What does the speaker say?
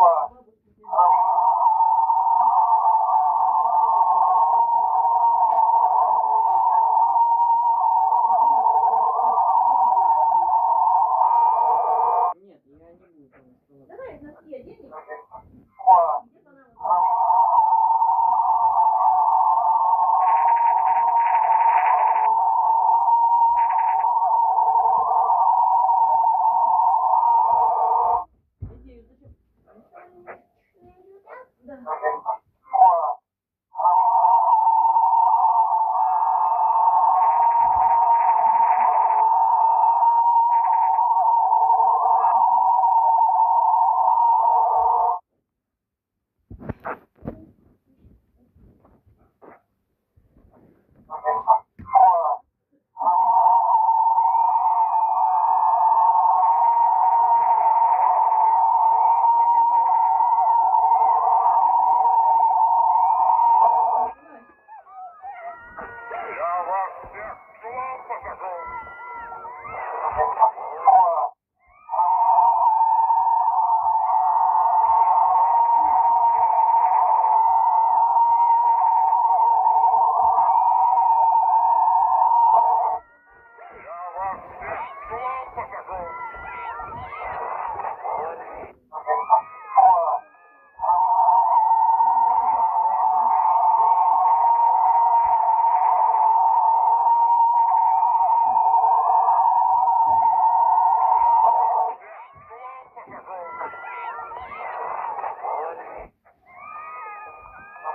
com a